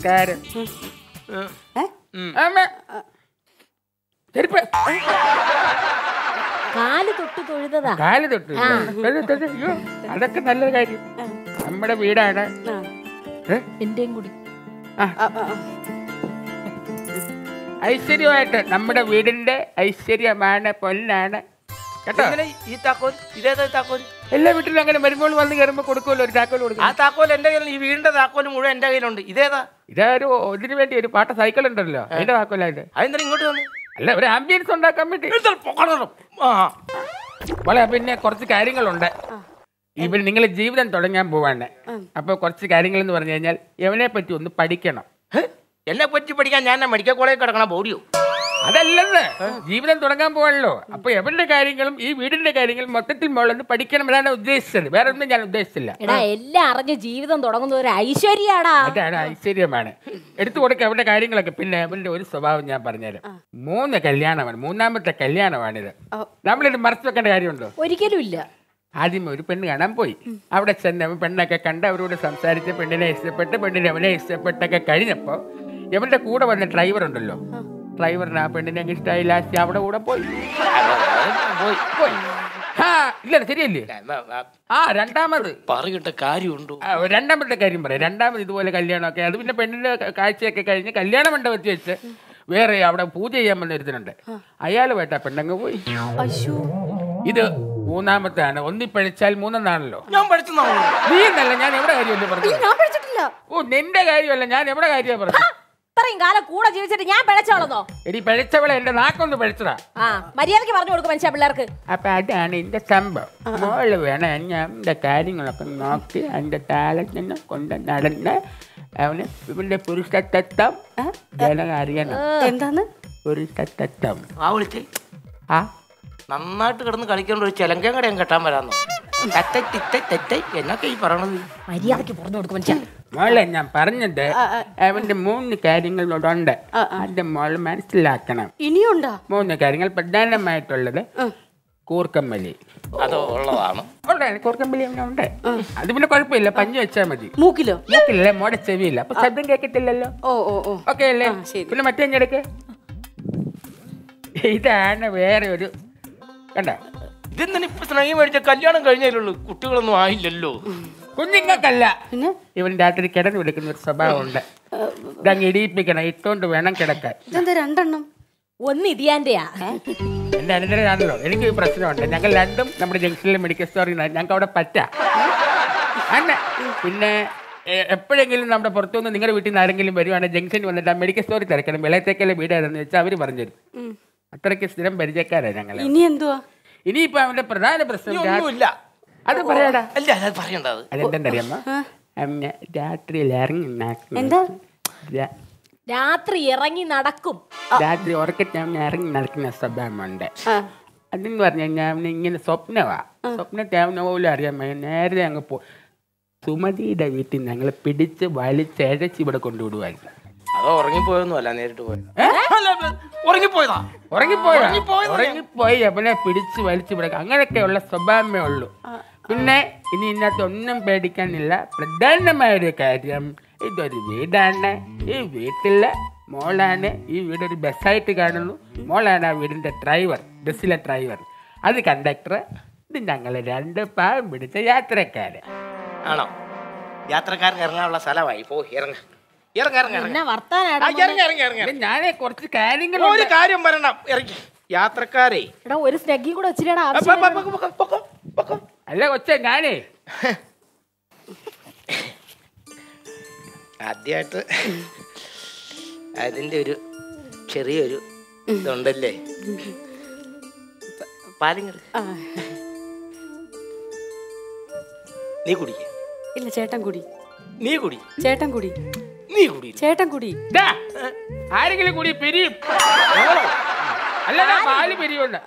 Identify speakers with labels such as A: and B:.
A: നമസ്കാരം
B: ഏ?
A: അമ്മ ചെരുപ്പ്.
C: കാൽ തൊട്ട് തൊഴുതതാ.
A: കാൽ തൊട്ട് തൊട്ട് തൊട്ട്. അയ്യോ, അതൊക്കെ നല്ലൊരു കാര്യം. നമ്മുടെ വീടാണ്?
C: എന്റെയും കൂടി.
B: ആ, ആ, ആ.
A: ഐശ്വര്യമായിട്ട് നമ്മുടെ വീടിന്റെ ഐശ്വര്യമാണ് പൊന്നാണ്. കേട്ടോ?
D: ഈ താക്കോൽ? ഇതേതാ താക്കോൽ?
A: എല്ലാ വീട്ടിലും അങ്ങനെ വരുമ്പോൾ വന്ന് കയറുമ്പോൾ കൊടുക്കുമല്ലോ ഒരു താക്കോൽ കൊടുക്കും ആ
D: താക്കോൽ എന്റെ കയ്യിൽ ഈ വീടിന്റെ താക്കോൽ മുഴുവൻ എന്റെ കയ്യിലുണ്ട്. ഇതേതാ?
A: ഇതൊരു ഇതിനു വേണ്ടി ഒരു പാട്ട സൈക്കിൾ ഉണ്ടല്ലോ അതിന്റെ താക്കോലായിട്ട്
D: അതെന്താ ഇങ്ങോട്ട് വന്നു?
A: അല്ല ഒരു ആംബിയൻസ് ഉണ്ടാക്കാൻ വേണ്ടി.
D: വളരെ.
A: മോളെ പിന്നെ കുറച്ച് കാര്യങ്ങളുണ്ട്. ഇവൻ നിങ്ങൾ ജീവിതം തുടങ്ങാൻ പോവാണ്. അപ്പൊ കുറച്ച് കാര്യങ്ങൾ എന്ന് പറഞ്ഞു കഴിഞ്ഞാൽ എവനെ പറ്റി ഒന്ന് പഠിക്കണം?
D: എന്നെ പറ്റി പഠിക്കാൻ ഞാൻ മെഡിക്കൽ കോളേജിൽ കിടക്കണം ബോഡിയോ?
A: അതല്ലെന്ന്. ജീവിതം തുടങ്ങാൻ പോകണല്ലോ അപ്പൊ എവരുടെ കാര്യങ്ങളും ഈ വീടിന്റെ കാര്യങ്ങളും മൊത്തത്തിൽ മുകളിൽ പഠിക്കണം എന്നാണ് ഉദ്ദേശിച്ചത്. വേറെ ഒന്നും ഞാൻ ഉദ്ദേശിച്ചില്ല.
C: എടാ എല്ലാം അറിഞ്ഞ് ജീവിതം തുടങ്ങുന്ന ഒരു ഐശ്വര്യാടാ
A: അതാണ് ഐശ്വര്യമാണ്. എടുത്തു കൊടുക്കുക അവരുടെ കാര്യങ്ങളൊക്കെ. പിന്നെ അവന്റെ ഒരു സ്വഭാവം ഞാൻ പറഞ്ഞുതരാം. മൂന്ന് കല്യാണമാണ്. മൂന്നാമത്തെ കല്യാണമാണിത്. നമ്മളിത് മറച്ചു വെക്കേണ്ട കാര്യമുണ്ടോ?
C: ഒരിക്കലും ഇല്ല.
A: ആദ്യം ഒരു പെണ്ണ് കാണാൻ പോയി. അവിടെ ചെന്ന് പെണ്ണൊക്കെ കണ്ട് അവരോട് സംസാരിച്ച് പെണ്ണിനെ ഇഷ്ടപ്പെട്ട് പെണ്ണിനെ അവനെ ഇഷ്ടപ്പെട്ടൊക്കെ കഴിഞ്ഞപ്പോ ഇവരുടെ കൂടെ വന്ന ഡ്രൈവർ ഉണ്ടല്ലോ ഡ്രൈവറിന് ആ പെണ്ണിനെ അങ്ങ് ഇഷ്ടമായി ലാസ്റ്റ് അവിടെ കൂടെ പോയി.
D: പോയി
A: പോയി. ആ ഇല്ല ശരിയല്ലേ? ആ രണ്ടാമത്.
D: പറയട്ടെ കാര്യമുണ്ടോ?
A: രണ്ടാമത്തെ കാര്യം പറയാം. രണ്ടാമത് ഇതുപോലെ കല്യാണമൊക്കെ അത് പിന്നെ പെണ്ണിന്റെ കാഴ്ചയൊക്കെ കഴിഞ്ഞ് കല്യാണ മണ്ഡപത്തിൽ വെച്ച് വേറെ അവിടെ പൂജ ചെയ്യാൻ വന്ന ഒരുത്തനുണ്ട് അയാൾ ആ പെണ്ണങ്ങ് പോയി.
B: അയ്യോ
A: ഇത് മൂന്നാമത്താണ് ഒന്നി പഴിച്ചാൽ മൂന്നെന്നാണല്ലോ
D: ഞാൻ പഠിച്ചു
A: നീ എന്നല്ല ഞാൻ എവിടെ കാര്യമല്ലേ പറഞ്ഞു
B: ഞാൻ പഠിച്ചിട്ടില്ല.
A: ഓ നിന്റെ കാര്യമല്ല ഞാൻ എവിടെ കാര്യമാണ് പറഞ്ഞു
C: ഇത്രയും കാലം കൂടെ ജീവിച്ചിട്ട് ഞാൻ പിഴച്ചോളന്നോ
A: എടി പിഴച്ചവളെ എന്റെ നാക്കൊന്ന് പിഴച്ചതാ.
C: ആ മര്യാദയ്ക്ക് പറഞ്ഞു കൊടുക്കും മനുഷ്യ പിള്ളേർക്ക്.
A: അപ്പൊ അതാണ് എന്റെ സംഭവം. മോൾ വേണം ഞാൻ എന്റെ കാര്യങ്ങളൊക്കെ നോക്കി എന്റെ താളത്തിന് കൊണ്ട് നടന്ന് അവന് ഇവന്റെ പുരുഷത്വം ജനകാരിയാണ്
B: എന്താണ്
A: പുരുഷത്വം.
D: ആ വിളിച്ചേ.
A: ആ.
D: നന്നായിട്ട് കിടന്ന് കളിക്കേണ്ട ഒരു ചെലങ്കയും കടയും കെട്ടാൻ വരാന്നോ തെറ്റ തിറ്റ തെറ്റ എന്നൊക്കെ ഈ പറയണത്.
C: മര്യാദയ്ക്ക് പറഞ്ഞു കൊടുക്കും മനുഷ്യ.
A: മോളെ ഞാൻ പറഞ്ഞത് അവന്റെ മൂന്ന് കാര്യങ്ങളോടുണ്ട് അത് മോൾ മനസ്സിലാക്കണം.
B: ഇനിയുണ്ടോ?
A: മൂന്ന് കാര്യങ്ങൾ പ്രധാനമായിട്ടുള്ളത് കൂർക്കമ്മലി
D: അത് ഉള്ളതാണ്.
A: ഉണ്ട് കൂർക്കമ്പലി ഉണ്ട്. അത് പിന്നെ കുഴപ്പമില്ല പഞ്ഞു വെച്ചാൽ മതി.
B: മൂക്കിലോ?
A: മൂക്കില്ല മോടെ ചെവിയില്ല. അപ്പൊ ശബ്ദം കേൾക്കത്തില്ലല്ലോ
B: ഓ ഓ ഓ.
A: ഓക്കെ അല്ലേ? പിന്നെ മറ്റേ ഞെടുക്ക് ഇതാണ് വേറെ ഒരു കണ്ട?
D: ഇതെന്തിനാ ഇപ്പൊ സ്നേഹം മേടിച്ച കല്യാണം കഴിഞ്ഞാലുള്ളൂ കുട്ടികളൊന്നും ആയില്ലല്ലോ.
A: കുഞ്ഞുങ്ങൾക്കല്ല.
B: പിന്നെ?
A: ഇവൻ രാത്രി കിടന്നു വിളിക്കുന്ന ഒരു സ്വഭാവമുണ്ട്. ഇതങ്ങ് ഇടിയിപ്പിക്കണം ഇട്ടോണ്ട് വേണം കിടക്കാൻ.
B: ഇതെന്താ രണ്ടെണ്ണം?
C: ഒന്ന് ഇതിയാന്റെയാ.
A: എന്റെ അനന്തരാണല്ലോ എനിക്ക് ഈ പ്രശ്നമുണ്ട്. ഞങ്ങൾ രണ്ടും നമ്മുടെ ജംഗ്ഷനിലെ മെഡിക്കൽ സ്റ്റോറിൽ നിന്ന് ഞങ്ങൾക്ക് അവിടെ പറ്റ. അന്നെ. പിന്നെ എപ്പോഴെങ്കിലും നമ്മുടെ പുറത്തുനിന്ന് നിങ്ങളുടെ വീട്ടിൽ നിന്ന് ആരെങ്കിലും വരുവാണെങ്കിൽ ജംഗ്ഷനിൽ വന്നിട്ട് ആ മെഡിക്കൽ സ്റ്റോറിൽ തിരക്കണം. വിളയത്തേക്കല്ലേ വീട് ഏതെന്ന് വെച്ചാൽ അവർ പറഞ്ഞു തരും. അത്രയ്ക്ക് സ്ഥിരം പരിചയക്കാരാണ് ഞങ്ങൾ
B: ഇനി എന്തുവാ?
A: ഇനിയിപ്പോ അവന്റെ പ്രധാന പ്രശ്നം
D: ഒന്നുമില്ല.
A: അത് പറയടാ.
D: അല്ല അത്
A: അതെന്തെന്നറിയാമോ രാത്രിയിൽ ഇറങ്ങി നടക്കും.
B: എന്താ?
C: രാത്രി ഇറങ്ങി നടക്കും.
A: രാത്രി ഉറക്കത്തിൽ ഇറങ്ങി നടക്കുന്ന സ്വഭാവമുണ്ട്. അതെന്ന് പറഞ്ഞു കഴിഞ്ഞാൽ ഇങ്ങനെ സ്വപ്നവാ. സ്വപ്നത്തെ പോലും അറിയാൻ. നേരെ അങ്ങ് പോ സുമതിയുടെ വീട്ടിൽ ഞങ്ങൾ പിടിച്ച് വലിച്ചഴച്ച് ഇവിടെ കൊണ്ടുവിടുവായിരുന്നു.
D: അത് ഉറങ്ങിപ്പോയൊന്നും അല്ല നേരിട്ട് പോയത് അല്ല, അല്ല, ഉറങ്ങിപ്പോയതാ?
A: ഉറങ്ങിപ്പോയോ
D: ഉറങ്ങിപ്പോയെന്ന്
A: ഉറങ്ങിപ്പോയി അവനെ പിടിച്ച് വലിച്ച് ഇവിടെ അങ്ങനെയൊക്കെയുള്ള സ്വഭാവമേ ഉള്ളൂ. പിന്നെ ഇനി ഇതിനകത്ത് ഒന്നും പേടിക്കാനില്ല. പ്രധാനമായ ഒരു കാര്യം ഇതൊരു വീടാണ്. ഈ വീട്ടിലെ മോളാണ് ഈ വീടൊരു ബസ്സായിട്ട് കാണുന്നു. മോളാണ് ആ വീടിന്റെ ഡ്രൈവർ ബസ്സിലെ ഡ്രൈവർ അത് കണ്ടക്ടർ ഇത് ഞങ്ങൾ രണ്ട് പാവം പിടിച്ച യാത്രക്കാര്.
D: ആണോ? യാത്രക്കാർക്ക് ഇറങ്ങാനുള്ള സ്ഥലമായി. പോയി ഇറങ്ങ.
A: ഞാനേ കുറച്ച് കാര്യങ്ങൾ
D: ഒരു കാര്യം പറയണം ഇറങ്ങി. യാത്രക്കാരെ.
C: ഒരു സ്നഗ്ഗി കൂടെ.
A: അല്ല കൊച്ചേ ഞാനേ.
D: ആദ്യമായിട്ട് അതിന്റെ ഒരു ചെറിയൊരു ഇതുണ്ടല്ലേ? പാലിങ്ങട്.
B: ആ.
D: നീ കുടിക്ക.
B: ഇല്ല ചേട്ടൻ കുടി.
D: നീ കുടി.
B: ചേട്ടൻ കുടി.
D: നീ കുടി
B: ചേട്ടൻ കുടി.
A: ആരെങ്കിലും കുടി പിരിയും. ഞങ്ങളോ? പാൽ പിരിയുണ്ട്